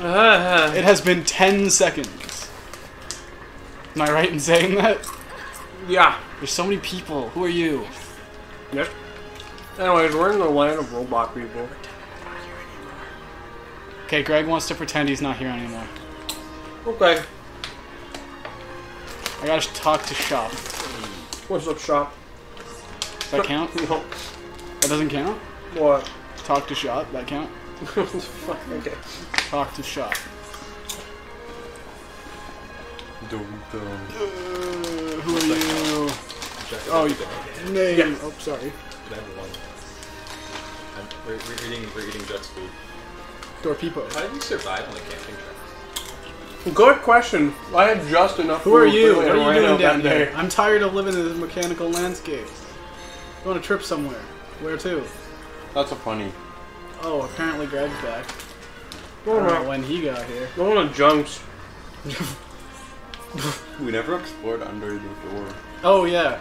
Uh, It has been 10 seconds. Am I right in saying that? yeah. There's so many people. Who are you? Yep. Anyways, we're in the land of robot people. Okay, Greg wants to pretend he's not here anymore. Okay. I gotta talk to Shop. What's up, shop? Does that count? No. That doesn't count? What? Talk to Shop, that count? Fuck, okay. Talk to Shop. Don't, Uh, um, who are you? Oh, you- name. Yeah. Oh, sorry. Can I have one? I'm, we're, we're eating we're eating Juk's food. Dorpeepo. How did you survive on the camping trip? Good question. I had just enough Who are you? What are you doing out down that there? day. I'm tired of living in this mechanical landscape. I want to trip somewhere. Where to? that's a funny. Oh, apparently Greg's back. I Going don't know when he got here. going on junks. We never explored under the door. Oh yeah.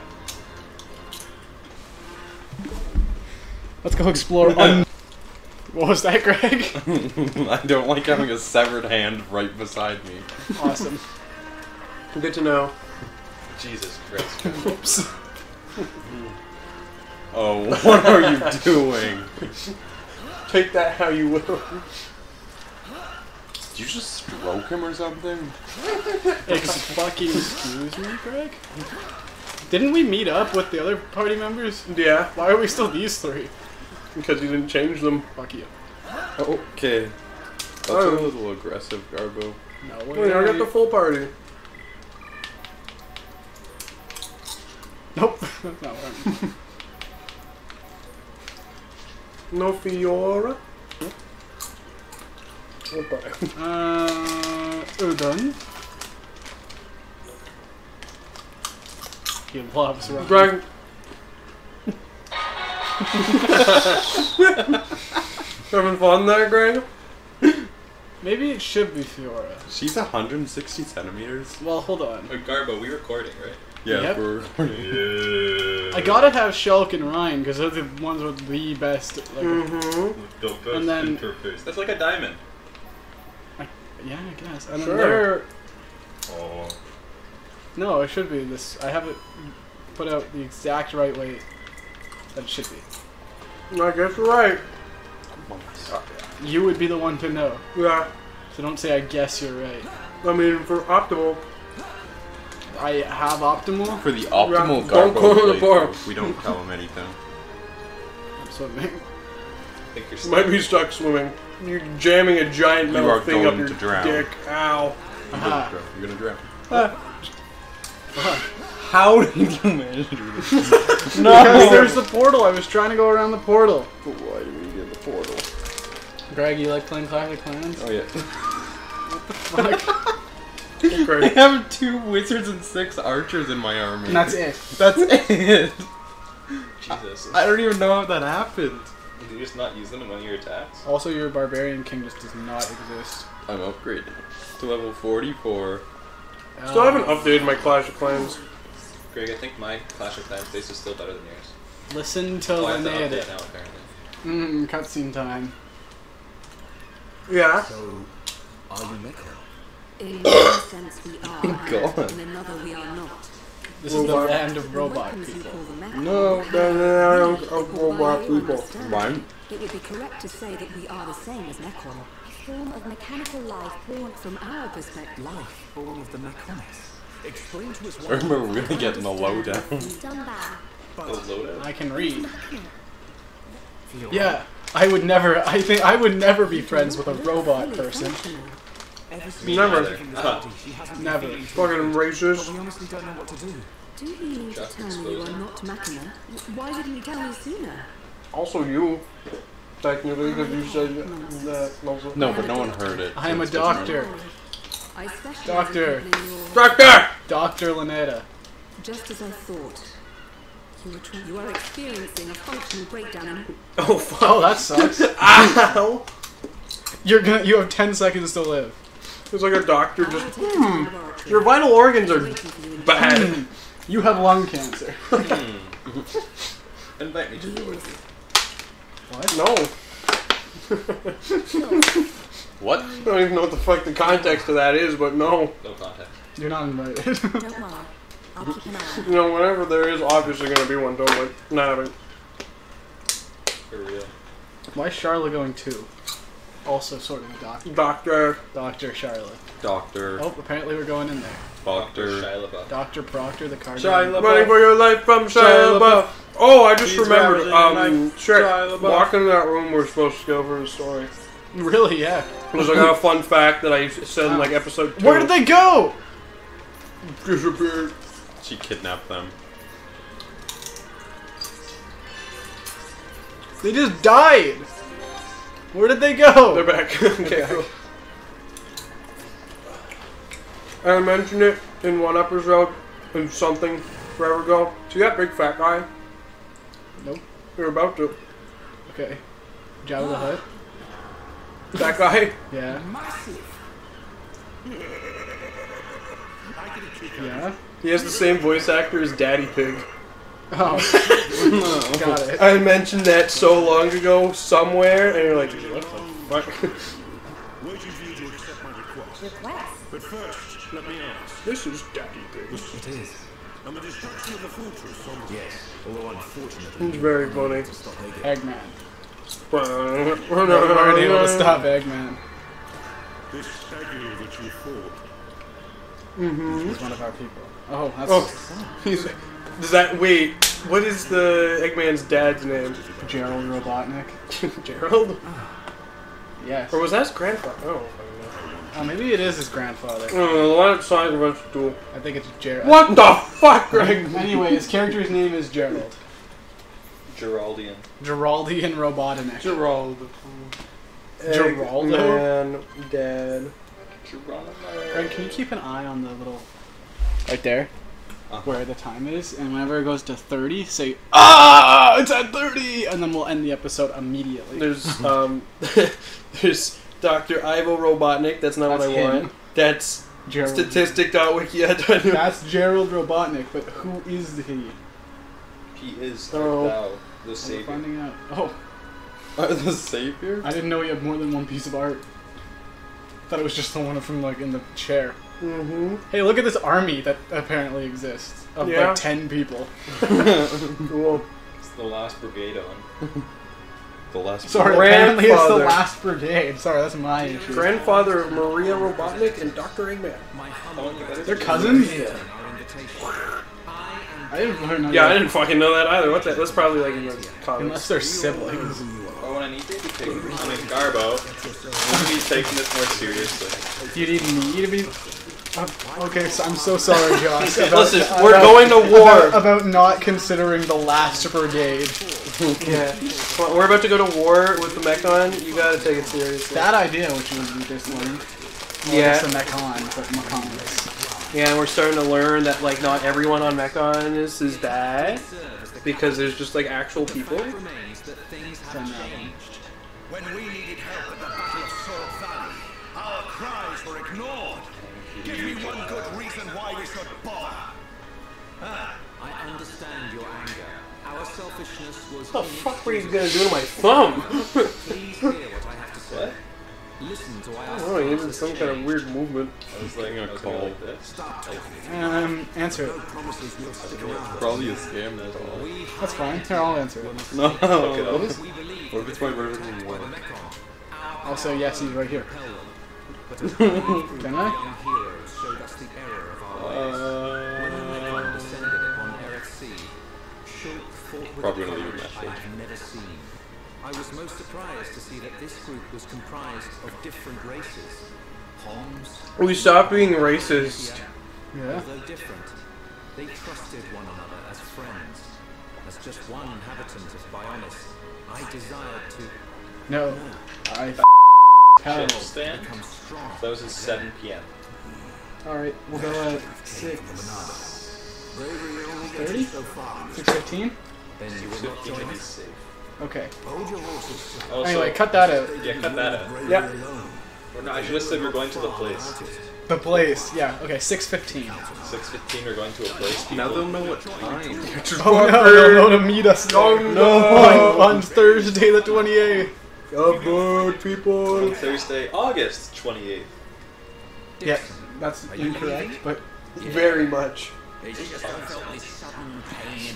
Let's go explore. un- what was that, Greg? I don't like having a severed hand right beside me. awesome. Good to know. Jesus Christ. Oops. Oh, what are you doing? Take that how you will. Did you just stroke him or something? Fucking excuse me, Greg. Didn't we meet up with the other party members? Yeah, Why are we still these three? because you didn't change them. Fuck you. Okay. That's Oh. a little aggressive, Garbo. No Wait, I got the full party. Nope. That's not what I'm- No Fiora. Okay. Uh, udon. He loves running. Greg. Having fun there, Greg? Maybe it should be Fiora. She's 160 centimeters. Well, hold on. Uh, Garbo, we recording, right? Yeah, Yep. we're Yeah. I gotta have Shulk and Ryan because they're the ones with the best. Like, Mm-hmm. The best And then- interface. That's like a diamond. Yeah, I guess. And Sure. then they're Oh. no, it should be this. I have it put out the exact right way that it should be. I guess you're right. You would be the one to know, Yeah. so don't say I guess you're right. I mean, for optimal. I have optimal. for the optimal Yeah, don't Garbo go to the bar. We don't tell him anything. I'm swimming. I think you're Might be stuck swimming. You're jamming a giant You metal are thing up your to drown. dick. Ow. You're Aha. gonna ah. drown. You're gonna drown. Fuck. Ah. How did you manage to do this? Because there's the portal. I was trying to go around the portal. Why do we get the portal? Greg, you like playing Clash of Clans? Oh yeah. What the fuck. I have two wizards and six archers in my army. and that's it. That's it. Jesus. I don't even know how that happened. Did you just not use them in one of your attacks? Also, your barbarian king just does not exist. I'm upgrading to level 44. Still haven't updated my Clash of Clans. Greg, I think my Clash of Clans base is still better than yours. Listen to Oh, I have to Linnea. update now, apparently. Mm, cutscene time. Yeah. So, are you Neko? In one sense we are, God. and in another we are not. This is the Robot. land of The robot people. call the mecha No, have no, no, no, no, of robot people. understanding. Right? It would be correct to say that we are the same as Necron. A form of mechanical life born from our perspective. Life born of the Mechonis. Explain to us I why. remember really getting the lowdown. The loadout? I can read. Yeah, I would never. I think I would never be friends with a robot person. Never. neither. taking this she Never. been feeling Fucking But racist. we honestly don't know what to do. Do you mean to tell me you are not Machina? Why didn't you tell me sooner? Also you. Technically, because you said that. Also. No, but no one heard it. I am a doctor. I specialize Doctor. in keeping your- Doctor! Doctor Linada. Just as I thought. You, were trying, you are experiencing a functional breakdown in Oh fuck. Oh, that sucks. Ow! You're gonna. You have ten seconds to live. It's like a doctor just. take you to the Hmm. Your vital organs are Waiting for you in bad. You have lung cancer. Invite me to the work. What? No. What? I don't even know what the fuck the context of that is, but no. No context. You're not invited. Don't. I'll keep an eye. You know, whenever there is obviously going to be one, don't like, not having. For real. Why is Charlotte going too? Also sort of a doctor. Doctor. Doctor Charlotte. Doctor. Oh, apparently we're going in there. Doctor. Shia LaBeouf. Doctor Proctor, the car. Shia LaBeouf. Running for your life from Shia Shia LaBeouf. Oh, I just He's remembered. Um, like Shrek, Shia LaBeouf. walking in that room, we're supposed to go for the story. Really? Yeah. There's like a fun fact that I said in like episode two. Where did they go? disappeared? She kidnapped them. They just died. Where did they go? They're back. okay. cool. I mentioned it in one episode in something forever ago. See that big fat guy? Nope. You're about to. Okay. Jabba the Hutt. That guy? Yeah. Yeah. He has the same voice actor as Daddy Pig. Oh. Got it. I mentioned that so long ago somewhere, and you're like, what the fuck? Waiting for you to accept my request. Request? But first, let me ask. this is Daddy Pig. It is. On the destruction of the fortress on Yes. Although unfortunately, It's very funny. to stop Eggman. Eggman. We're We weren't able to stop Eggman. this Egil that you fought, mm-hmm. He's one of our people. Oh, that's Oh, he's. Does that wait? What is the Eggman's dad's name? Gerald Robotnik. Gerald? Yes. Or was that his grandfather? I don't. Oh, maybe it is his grandfather. I don't know. The line of signs went. I think it's Gerald. What the fuck, Greg? Anyway, his character's name is Gerald. Geraldian. Geraldian Robotnik. Gerald. Geraldo? Man, dad. Greg, can you keep an eye on the little right there, Uh-huh. where the time is, and whenever it goes to thirty, say ah, it's at thirty, and then we'll end the episode immediately. There's um, there's Dr. Ivo Robotnik. That's not That's what I him. want. That's Gerald. statistic.wiki. That's Gerald Robotnik, but who is he? He is Oh. thou, the savior. finding out. Oh, the savior? I didn't know he had more than one piece of art. I Thought it was just the one from like in the chair. Mm-hmm. Hey, look at this army that apparently exists of Yeah. like ten people. Cool. It's the last brigade on. The last Sorry, apparently it's the last brigade. Sorry, that's my issue. Grandfather of Maria Robotnik and Dr. Eggman. They're cousins? Our invitation. I didn't really know Yeah, I didn't fucking know that either. What that? That's probably like in the Unless they're siblings. Oh, when I need baby pig. I mean, Garbo. I'm gonna be taking this more seriously. Do you need me to be? Oh, okay, so I'm so sorry, Josh. about- Listen, we're about- going to war. About, about not considering the last brigade. Yeah. Well, We're about to go to war with the Mechon. You gotta take it seriously. That idea, which was we just learned. Well, Yeah. It's the Mechon, but Mechons. Yeah, and we're starting to learn that like not everyone on Mechon is is bad because there's just like actual people. Remains that things have Then, changed. when we needed help What the fuck were you gonna do to my thumb? Please hear what I have to say. What? Listen to what I ask. Oh, he did some kind of weird movement. I was Playing like, a I was call. like this. Um, answer it. Promises we'll stick around. Probably a scam, that's all. That's fine. Here, I'll answer it. No. Fuck it up. We believe What if it's my version of war? Also, yes, he's right here. But as many Can I? Probably a gonna leave a courage I message. had never seen. I was most surprised to see that this group was comprised of different races. Homs, We stopped being racist. Yeah. although different, they trusted one another as friends. As just one inhabitant of Bionis, I desired to No. I f- Shit, Harold. stand. become. That was at 7 p.m. Alright, we'll go at 6. Bravery only 30? you so far. 615? Then you will not join us. safe. Okay. Hold your horses. Also, Anyway, cut that out. Yeah, cut that out. Yeah. Or no, I should have said we're going to the place. The place. Yeah, okay, 615. 6.15, we're going to a place. People. Now they'll know what time. Oh no, they'll know to meet us there. Oh, no. on, on Thursday the 28th. Cupboard people. Thursday, August 28th. Yeah, that's incorrect, but Very much. They just felt this sudden pain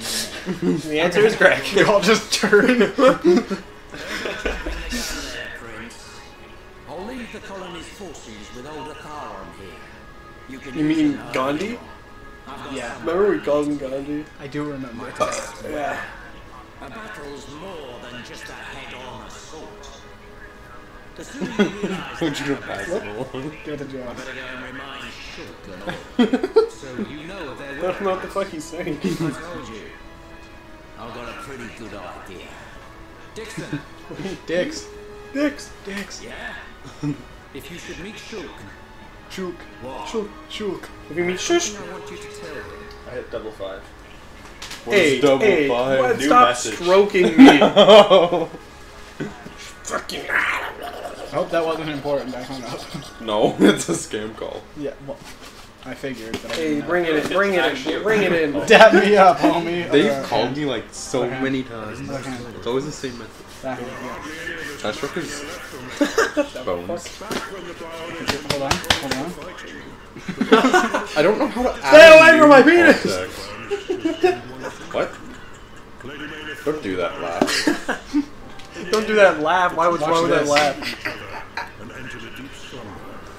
in the answer is correct. they all just turn. I'll leave the colony's forces with old Otharon here. You You mean. Gandhi? Yeah. Remember we called him Gandhi? I do remember. Oh, yeah. A battle's more than just a head-on assault. The sooner you realize Would you that, pass? Get the job. better go and remind Shulk and all. So you know of their That's not know what the fuck he's saying. I told you. I've got a pretty good idea. Dickson, Dicks. Dicks. Dicks. yeah? If you should meet Shulk, Shook. what? Shook. Shook. If you meet shush. I want you to tell him. I hit double five. What is Hey, double hey, five? what? New Stop message. stroking me. Oh. Fucking. I hope that wasn't important. I hung up. no, it's a scam call. yeah, well, I figured. But I Hey, didn't bring it in. Bring it in. Bring it in. Dab me up, homie. They've Uh, called me like so Okay. many times. Okay. It's always the same method. back it, yeah. Trash truckers. Bones. Hold on. Hold on. I don't know how to. Stay away from my penis! what? Don't do that laugh. Don't do that laugh. Why would Watch wrong with that laugh?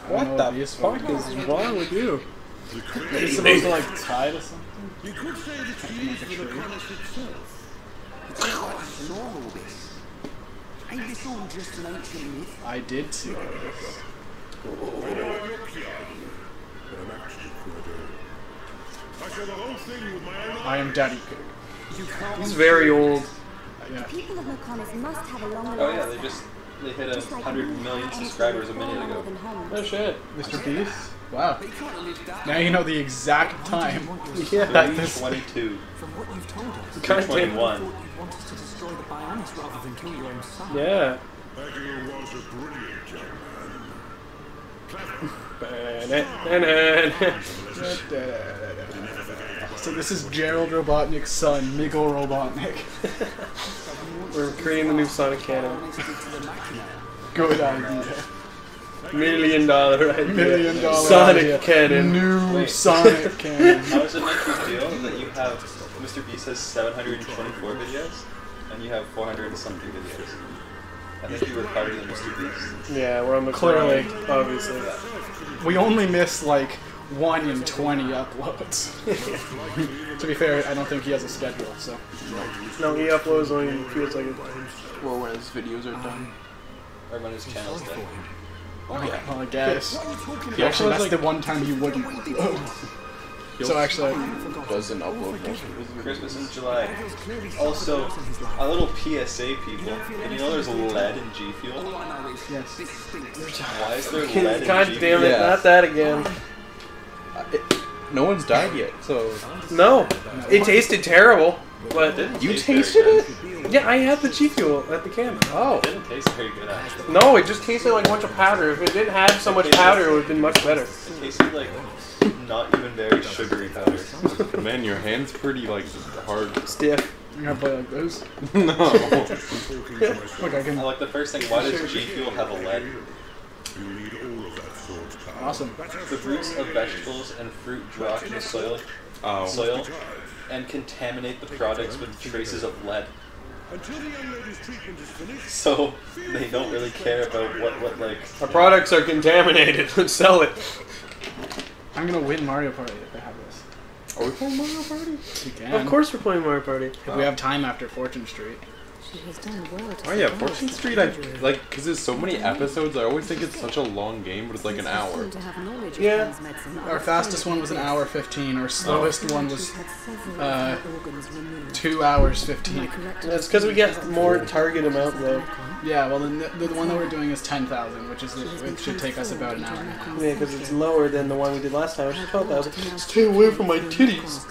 What the fuck is wrong with you? It's supposed to like tie to something. You could say the cheese for the promise itself. What's all this? Ain't this all just an ancient myth? I did see all this. But I'm actually further. I saw the whole thing with my own I am Daddy Cook. He's very old. Yeah. People of Mechonis must have a long Oh yeah, they just they hit a just like hundred we million and subscribers a minute ago. Oh shit. Mr. Beast? Wow. Now you know the exact time. Yeah. That- Twenty-two. From what you've told us, God damn. Twenty-one. you want us to destroy the Bionis rather than kill your own son. Yeah. Egil was a brilliant young man. So this is Gerald Robotnik's son, Miguel Robotnik. We're creating the new Sonic cannon. Good idea. Million dollar idea. Million dollar Sonic idea. cannon. New Wait. Sonic cannon. How does it make you feel that you have Mr. Beast has 724 videos and you have 400 and something videos? I think you were harder than Mr. Beast. Yeah, we're on the Clearly. obviously. We only miss like one in 20 uploads. to be fair, I don't think he has a schedule, so. No, he uploads when he feels like it. Well, when his videos are done. Or when his channel's dead. Oh, yeah. Well, I guess. He Actually, that's like, the one time you wouldn't upload. So actually, doesn't upload most of his videos. Christmas in July. Also, a little PSA, people. Did you know there's lead in G Fuel? yes. Why is there lead in God G damn it, Yeah. not that again. Uh, it, no one's died yet, so No. It tasted terrible. But you Tastes tasted it. Yeah, I had the G Fuel at the camp. Oh, It didn't taste very good actually. No, it just tasted like a bunch of powder. If it didn't have so much powder, it would have been much better. It tasted like not even very sugary powder. man, your hand's pretty like hard. Stiff. You're gonna play like this. no. Look, I I can. like the first thing. Why does G Fuel have a lead? You need all of that sort. Awesome. The roots of vegetables and fruit drop in the soil, Oh. soil, and contaminate the products with traces of lead. Until the young lady's treatment is finished, So they don't really care about what, what like. Our products are contaminated. Let's sell it. I'm gonna win Mario Party if I have this. Are we playing Mario Party? We can. Of course we're playing Mario Party. If we have time after Fortune Street. She has done well to Oh yeah, survive Fortune such Street. I like because there's so many episodes. I always think it's such a long game, but it's like an hour. seem to have knowledge of Yeah. Our fastest one was an hour 15. Our slowest one was She's had several uh, of her organs removed. two hours 15. That's because we get more target amount though. Yeah, well, the, the, the one that we're doing is 10,000, which is the, it should take us about an hour and a half. Yeah, because it's lower than the one we did last time, which is 12,000. Stay away from my titties.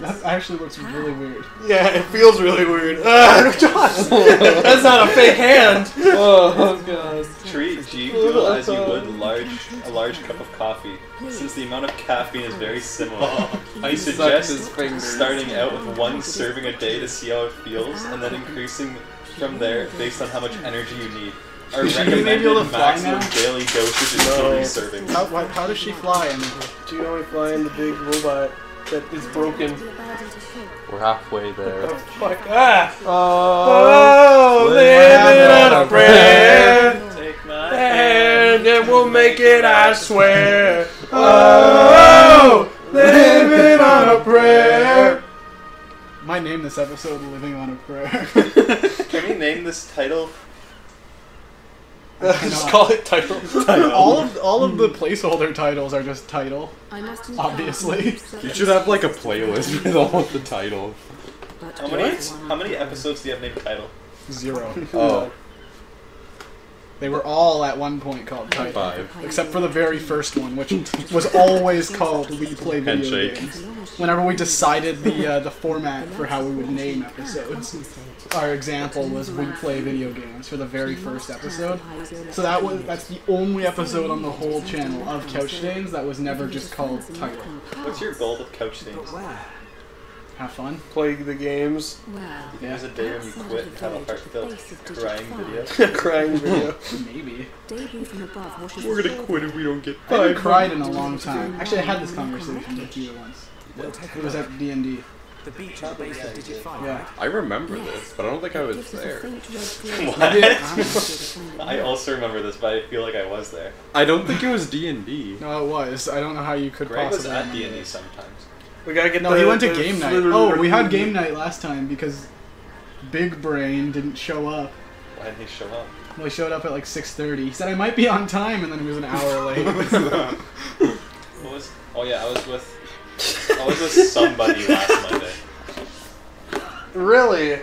That actually looks really weird. Yeah, it feels really weird. Ah, Josh! That's not a fake hand! Oh, oh God. Treat G oh, Fuel as you would large a large cup of coffee, since the amount of caffeine is very similar. Oh, I suggest starting out with one serving a day to see how it feels, and then increasing From there, based on how much energy you need, our Is she gonna be recommended able to fly maximum now? daily dosage is No. three servings. How, why, how does she fly? I mean, Do you know we fly in the big robot that is broken? We're halfway there. Oh, fuck. Ah! oh, Oh, living on a prayer. Take my And it will make it, I swear. Oh, living on a prayer. might name this episode "Living on a Prayer." Can we name this title? Just call it title. all of all of the placeholder titles are just title. I must Obviously. You should have like a playlist with all of the titles. How many how many episodes do you have named title? Zero. Oh, They were all at one point called title. five. Except for the very first one, which was always called "We Play Video Handshake. Games." Whenever we decided the uh, the format for how we would name episodes, our example was "We Play Video Games" for the very first episode. So that was that's the only episode on the whole channel of Couch Stains that was never just called title. What's your goal with couch things? Have fun. Play the games. Well, There's a day when you quit and have a heartfelt crying video. Crying video. Maybe. from above washes We're gonna quit if we don't get I haven't cried in a long time. Actually, I had this conversation with you once. It was at D and D. The beach at the base of Digit 5. Yeah. I remember this, but I don't think I was gives us a there. faint red glow. I also remember this, but I feel like I was there. I don't think it was D and D. No, it was. I don't know how you could Greg was possibly. at D and D sometimes. We gotta get No, the, he went to the game night. Oh, we had game night last time because Big Brain didn't show up. Why didn't he show up? Well, he showed up at like 6:30. He said I might be on time, and then he was an hour late. What was? Oh yeah, I was with. I was with somebody last Monday. Really?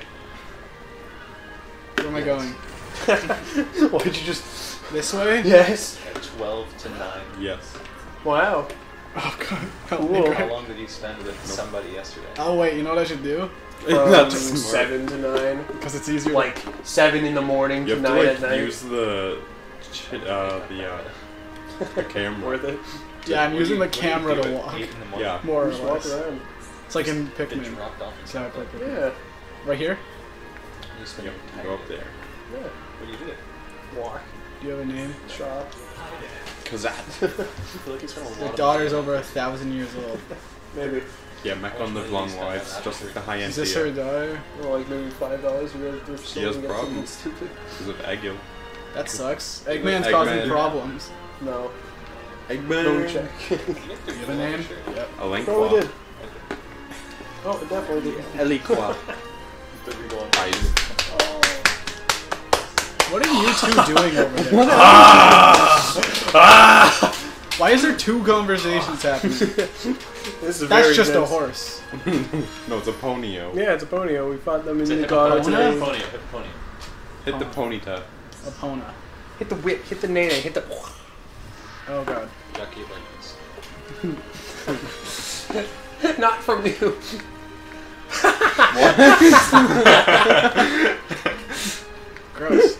Where am I going? Why did you just? This way? Yes. At Twelve to nine. Yes. Wow. Oh god. Help Cool. Greg. How long did you spend with somebody yesterday? Oh wait, you know what I should do? From That's seven to nine. Because it's easier. Like seven in the morning You to have to nine like at night. use the ch- uh, the uh, the camera. Worth it. yeah, I'm using do the camera to you do at walk. eight in the? Yeah. More or Just walk less. around. It's like in It Pikmin. dropped off. in Yeah, I Scotland. Pikmin. Yeah. Right here? You spend Yep. Go up there. Yeah. What do you do? Walk. Do you have a name? Shop. Cause that. I feel like you spend a lot Your of daughter's over a thousand years old. Maybe. Yeah, Mech on live long lives, just like the high end Is this her daughter? Or like maybe five dollars. We have to She has get something problems. stupid. because of egg. That sucks. Eggman's causing problems. No. Eggman. Don't check. You have a name? Yep. A link. oh, we did. Oh, it definitely did. Eliqua. The regal oh. one. What are you two doing over there? Ah! Ah! Why is there two conversations happening? This is That's very just a horse. no, it's a ponyo. Yeah, it's a ponyo. We fought them in It's a the garden hippopotame? today. Hippoponio. Hippoponio. Hit the ponyta. Epona. Hit the whip. Hit the nene. Hit the. Oh god. Yucky like this. Not from you. What? Gross.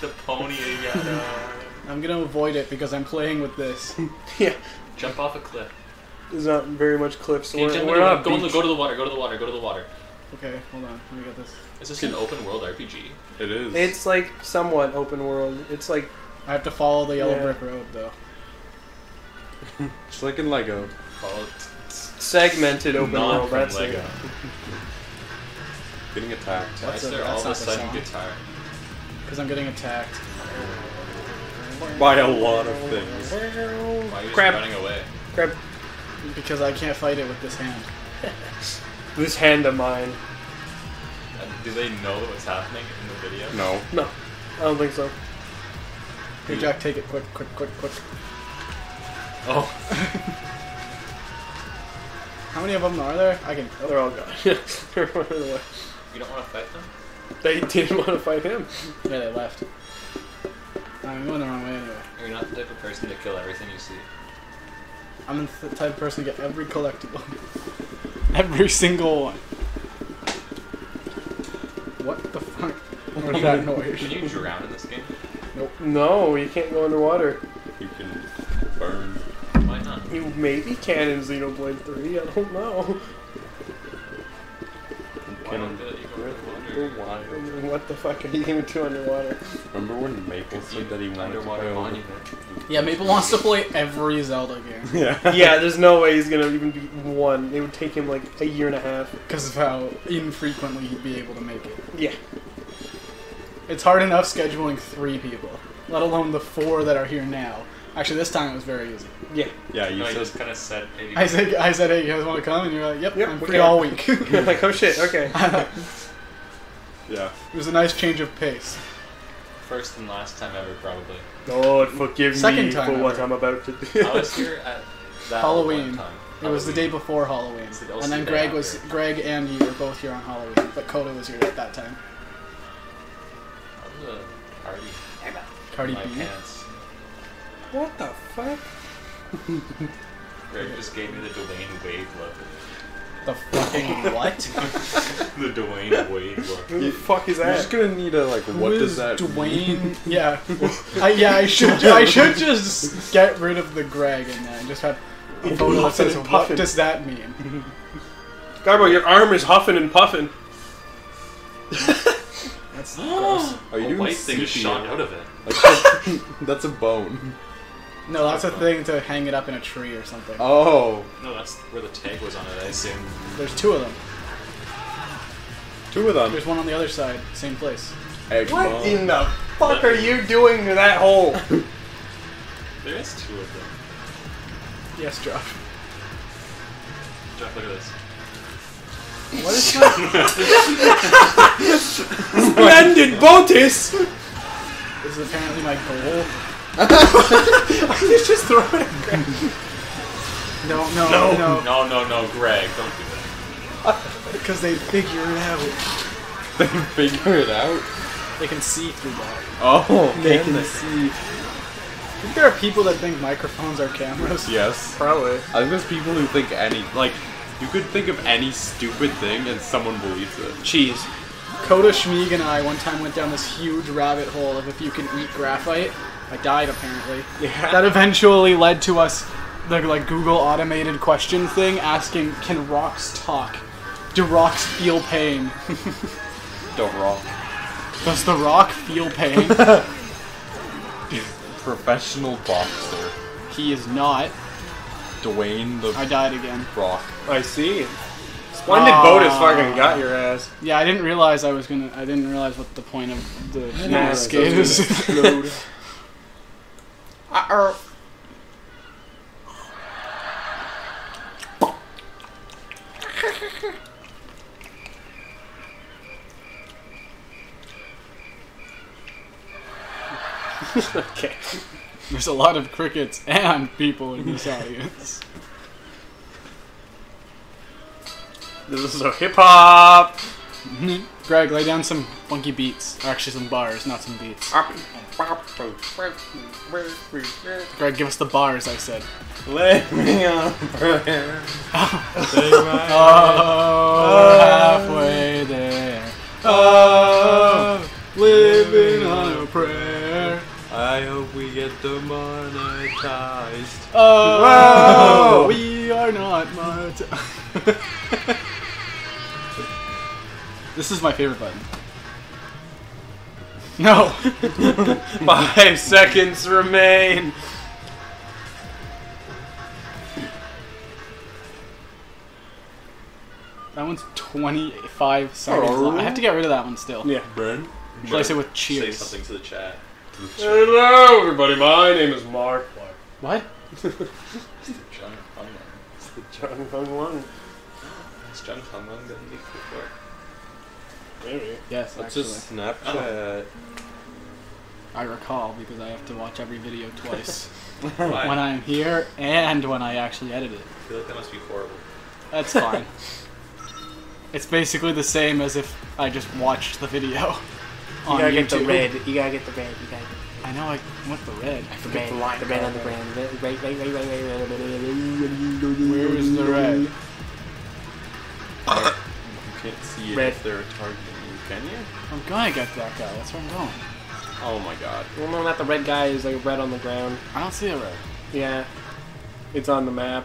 Hit the pony again. I'm gonna avoid it because I'm playing with this. Yeah. Jump off a cliff. There's not very much cliffs. Can you We're, jump we're in the- go, in the, beach. go to the water. Go to the water. Go to the water. Okay, hold on. Let me get this. Is this an open world RPG? It is. It's like somewhat open world. It's like I have to follow the yellow Yeah. brick road though. It's like in Lego. Follow segmented open not world. from That's Lego. it. Getting attacked. Why That's is a- there that's all of a sudden song. guitar? Because I'm getting attacked. By a lot of things. Why are you Crap. running away? Grab Because I can't fight it with this hand. this hand of mine. Uh, Do they know what's happening in the video? No. No, I don't think so. Here, Jack, take it quick, quick, quick, quick. Oh, How many of them are there? I can. Oh, They're all gone. They're running away. you don't want to fight them? They didn't want to fight him. Yeah, they left. I'm going the wrong way anyway. You're not the type of person to kill everything you see. I'm the type of person to get every collectible. every single one. What the fuck What was that noise? Can you drown in this game? No, you can't go underwater. You can burn. Why not? You maybe can in Xenoblade 3. I don't know. Why don't they let you go under the water? Maple Wild. What the fuck are you even do underwater? Remember when Maple said that he wanted Underwater to play monument. Yeah, Maple wants to play every Zelda game Yeah. yeah, there's no way he's gonna even beat one. It would take him like a year and a half. because of how infrequently he'd be able to make it. Yeah. It's hard enough scheduling three people, let alone the four that are here now. Actually, this time it was very easy. Yeah. Yeah, you No, he said just kind of said, hey, I said, I said, hey, you guys want to come? And you're like, yep, Yep, I'm we free can. all week. You're like, oh shit, okay. yeah. It was a nice change of pace. first and last time ever, probably. Lord, forgive Second me time for what ever. I'm about to do. I was here at that Halloween. one time. It was the day before Halloween, It's also and then Greg was after. Greg and you were both here on Halloween, but Koda was here at that time. That was a party. Cardi My B. pants. what the fuck? Greg just gave me the Dwayne Wade look. The fucking what? the Dwayne Wade look. Who the fuck is You're just gonna need a like. Who what is does that mean? Dwayne? yeah, I, yeah. I should I should just get rid of the Greg in there and just have a photo that says Huffing and what does that mean? Garbo, your arm is huffing and puffing. That's gross. Are you A doing white thing just shot out of it. Like, that's a bone. No, that's a thing to hang it up in a tree or something. Oh, No, that's where the tag was on it, I assume. There's two of them. two of them. There's one on the other side, same place. Egg What bone. in the fuck are you doing to that hole? There is two of them. Yes, Josh. Jeff, look at this. What is that? Splendid Botis! This is apparently my goal. He's just throwing it. No, no, No. no, No, no, no, Greg, don't do that. because they figure it out. They figure it out. They can see through that. Oh, They can can they? see. Think there are people that think microphones are cameras? Yes. Probably. I think there's people who think any like you could think of any stupid thing and someone believes it. Cheese. Koda Schmieg and I one time went down this huge rabbit hole of if you can eat graphite. I died apparently. Yeah. That eventually led to us the like Google automated question thing asking, "Can rocks talk? Do rocks feel pain? Don't rock. Does the rock feel pain?" Professional boxer. he is not. Dwayne the I died again. Rock. I see. Splendid Aw. Botis fucking got your ass. Yeah, I didn't realize I was gonna. I didn't realize what the point of the mask is. Explode. Er. Uh-oh. okay. There's a lot of crickets and people in this audience. This is a hip hop. Mm-hmm. Greg, lay down some funky beats. Or actually, some bars, not some beats. Greg, give us the bars, I said. Let me on prayer. Oh, halfway there. Oh, living on a prayer. I hope we get demonetized. Oh, we this is my favorite button. No. Five seconds remain. That one's 25 seconds long. I have to get rid of that one still. Yeah. Brent? Replace it with cheers. Say something to the chat. Hello, everybody. My name is Mark. What? John Hung It's the John Hung one. It's John Hung Hung that you before. Maybe. Yes, That's actually. just Snapchat. I recall because I have to watch every video twice. When I'm here and when I actually edit it. I feel like that must be horrible. That's fine. it's basically the same as if I just watched the video You gotta YouTube. get the red. You gotta get the red. You gotta get I know. I what's the red? I the forget red. the line. The red on the brand. Red, red, red, red, red, red, red, red, Where is the red? You can't see Red. if they're targeting you, can you? Oh, I'm gonna get that guy. That's where I'm going. Oh my god. Well, no, not the red guy. Is like red on the ground. I don't see a red. Yeah. It's on the map.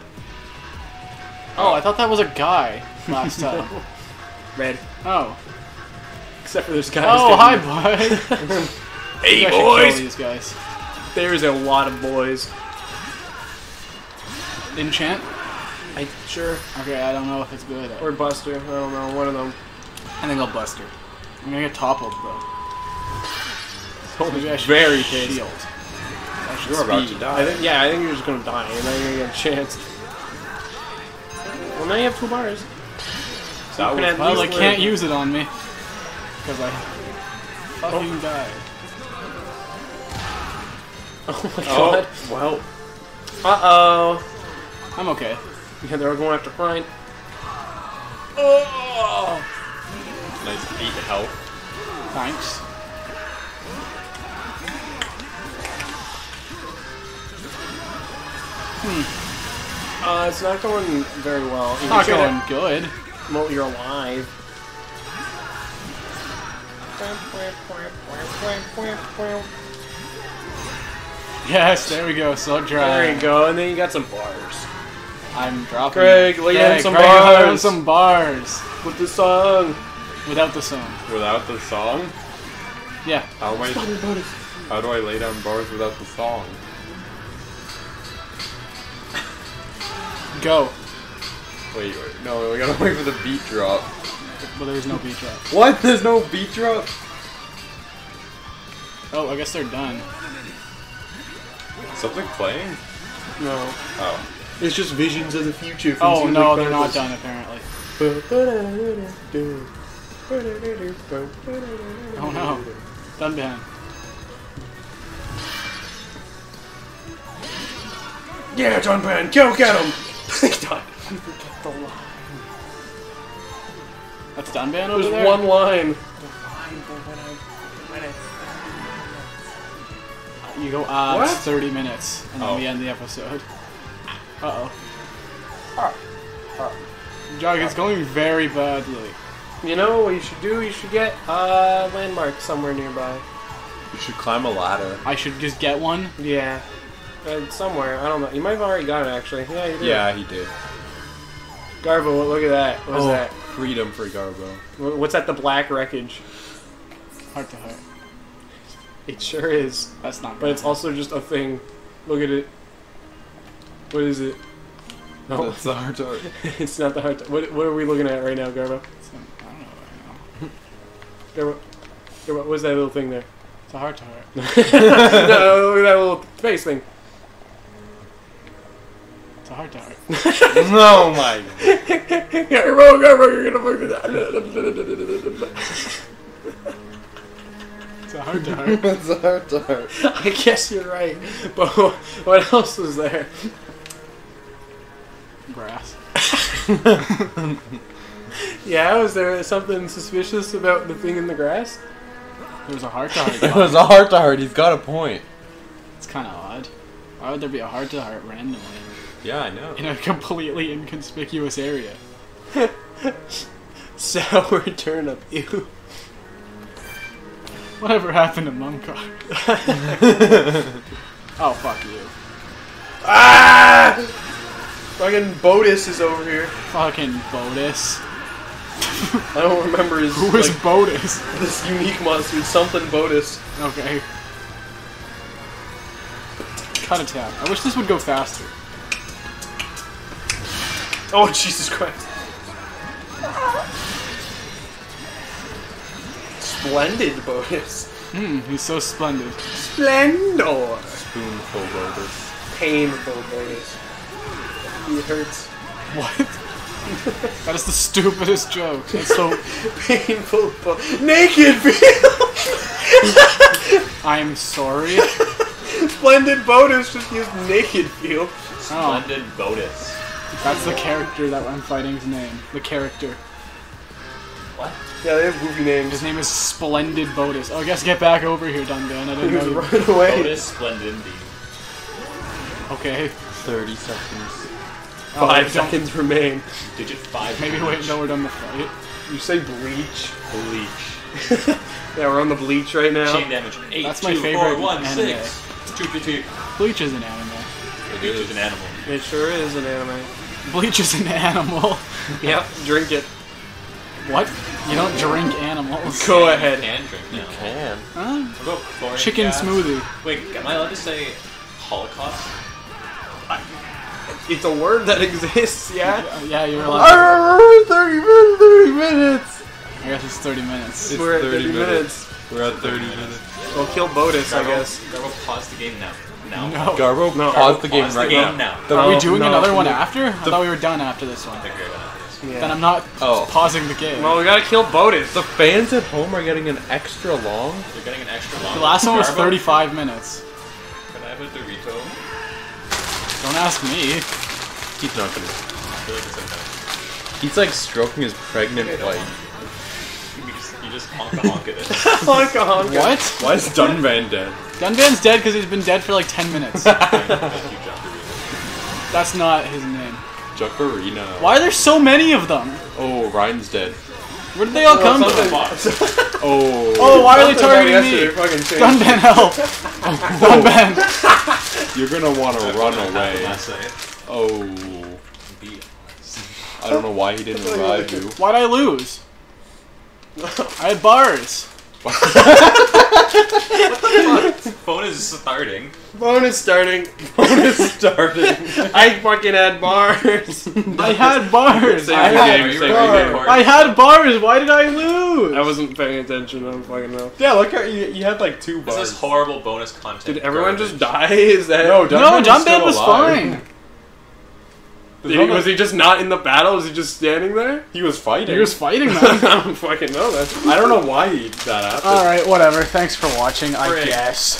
Oh, I thought that was a guy last time. Red. Oh. Except for this guy. Oh, hi, standing bud. there. Hey, guys should kill boys! These guys. There's a lot of boys. Enchant? I sure. Okay, I don't know if it's good. Or Buster. I don't know. One of them. I think I'll Buster. I'm gonna get toppled though. Maybe I should very shield. pissed. I You're about to die. I think, yeah, I think you're just gonna die, and then you're gonna get a chance. Well, now you have two bars. That You was- can Well, I can't live. use it on me because I fucking died. Oh my Oh, god. well. Uh oh. I'm okay. Yeah, they're going after Klein. Oh. Nice 8 health. Thanks. Hmm. Uh, it's not going very well. You Not should going have- good. Well, you're alive. Yes, there we go. So dry. There you go, and then you got some bars. I'm dropping. Craig, lay yeah, in some Craig, lay in bars. some bars With the song. without the song. Without the song? Yeah. How am I... How do I lay down bars without the song? Go. Wait, wait, no, we gotta wait for the beat drop. But there's no beat drop. What? There's no beat drop? Oh, I guess they're done. Something playing? No. Oh. It's just visions of the future. from Oh Xenoblade no, they're not done apparently. Oh no. Done behind. Yeah, John Pan, go get him! God, you forget the line. That's Dunban over There's there? one line. You go, uh, What? it's 30 minutes, and then Oh. we end the episode. Uh oh. Jog, it's going very badly. You know what you should do? You should get a landmark somewhere nearby. You should climb a ladder. I should just get one. Yeah. Uh, somewhere. I don't know. You might have already got it, actually. Yeah, you did. Yeah, he did. Garbo, look at that. What's oh, that? freedom for Garbo. What's that? The black wreckage. Heart to heart. It sure is. That's not But it's also just a thing. Look at it. What is it? No, That's the hard to it's not the hard heart. What, what are we looking at right now, Garbo? I don't know right now. Garbo, Garbo what's that little thing there? It's a heart to heart. no, no, look at that little face thing. It's a heart to heart. No, my. Garbo, Garbo, you're gonna fuck that. It's a heart to heart. That's a hard to hurt. I guess you're right. But what else was there? Grass. Yeah, was there something suspicious about the thing in the grass? There's a heart to heart. It was a heart to heart. He's got a point. It's kind of odd. Why would there be a heart to heart randomly Yeah, I know. in a completely inconspicuous area? Sour turnip. Ew. Whatever happened to Mumkhar? oh, fuck you. Ah! Fucking Botus is over here. Fucking Bodis. I don't remember his Who is like, Bodis? this unique monster. Something Botus. Okay. Cut attack. I wish this would go faster. Oh Jesus Christ! Splendid Botus. Hmm, he's so splendid. Splendor. Spoonful Lotus. Painful Botus. He hurts. What? that is the stupidest joke. It's so. Painful. Bo- Naked feel. I'm sorry. Splendid Botus just used naked feel. Oh, Splendid Botus. that's the character that I'm fighting's name. The character. What? Yeah, they have goofy names. His name is Splendid Bodis. Oh, I guess get back over here, Dunban. I He didn't was know. You... running away. Botus Splendid indeed. Okay. 30 seconds. Oh, Five don't- seconds remain. Digit 5. Maybe wait until we're done the fight. You say bleach? Bleach. Yeah, we're on the bleach right now. Chain damage. 8, That's my 2, favorite 4, 1, anime. 6. 2, 2, 2. Bleach is an anime. Bleach is an animal. It sure is an anime. Bleach is an animal. Yep, drink it. What? You don't drink animals. Go I ahead. can drink now. Man. Huh? What about Chicken gas? smoothie. Wait, am I allowed to say Holocaust? It's a word that exists, yeah? Yeah, you're allowed. remember 30 minutes, 30 minutes. I guess it's 30 minutes. It's We're at 30 30 minutes. minutes. We're at 30 minutes. We'll kill Bodis, I guess. Garbo, pause the game now. Now. No. Garbo, No. pause the game Pause right the now. game now. The- Are we Oh, doing no. another one after? I thought we were done after this one. I think we're done with this. Yeah. Then I'm not Oh. pausing the game. Well, we gotta kill Bodis. The fans at home are getting an extra long. You're getting an extra long. The last one was 35 minutes. Can I have a Dorito? Don't ask me. He's not gonna. I feel like it's okay. He's like stroking his pregnant wife. You just, you just honk a it. Honka honka. What? Why is Dunban dead? Dunban's dead because he's been dead for like 10 minutes. Thank you, John Dorito. That's not his name. Juckarina. Why are there so many of them? Oh, Ryan's dead. Where did they all come from? Oh. Oh, why are they targeting me? yesterday fucking changed. Dunban, help! Dunban! Oh. You're gonna want to run away. last night. Oh. I don't know why he didn't revive you. Why'd I lose? I had bars. Phone is starting. Phone is starting. Phone is starting. I fucking had bars. I had bars. Same I had, Are you same recording? game. I had bars. Why did I lose? I wasn't paying attention. I don't fucking know. yeah, look at you. You had like two This bars. is horrible bonus content. Did everyone garbage. just die? Is that No, no, Dunban is Dunban still was fine. Did he, was he just not in the battle? Was he just standing there? He was fighting. He was fighting them. I don't fucking know that. I don't know why he, that happened. Alright, whatever. Thanks for watching, I guess.